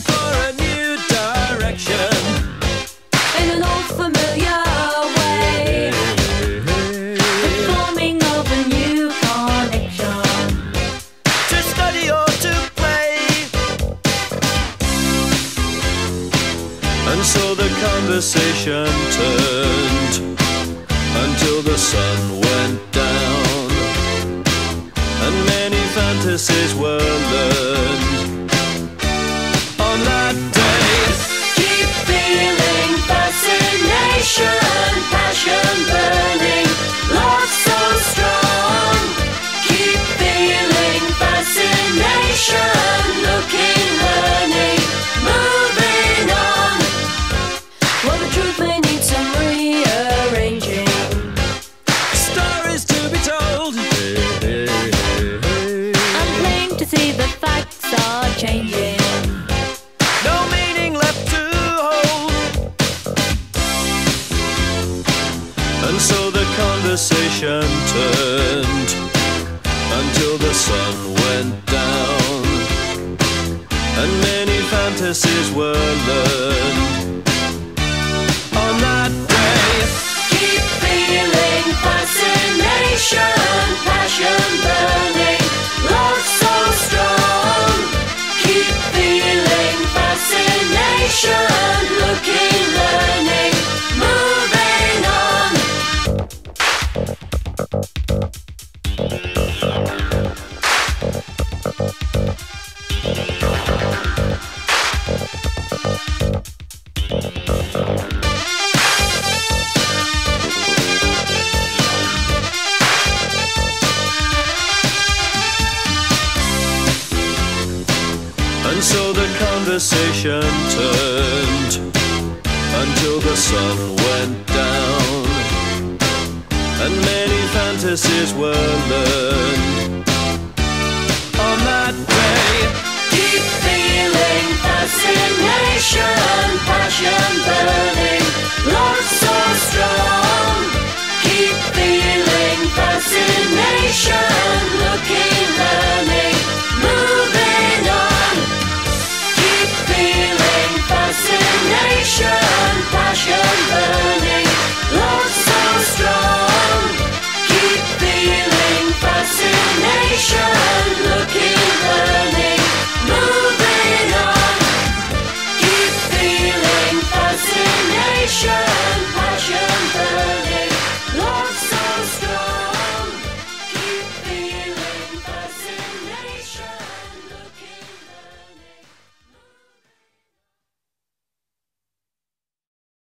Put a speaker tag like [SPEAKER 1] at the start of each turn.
[SPEAKER 1] for a new direction in an old familiar way, forming of a new connection
[SPEAKER 2] to study or to play. And so the conversation turned until the sun went down,
[SPEAKER 1] and many fantasies were learned. And so the conversation turned until the sun went down, and many fantasies were learned. And so the conversation turned until the sun went down and many fantasies were learned. On that day,
[SPEAKER 2] deep feeling, fascination, passion burning.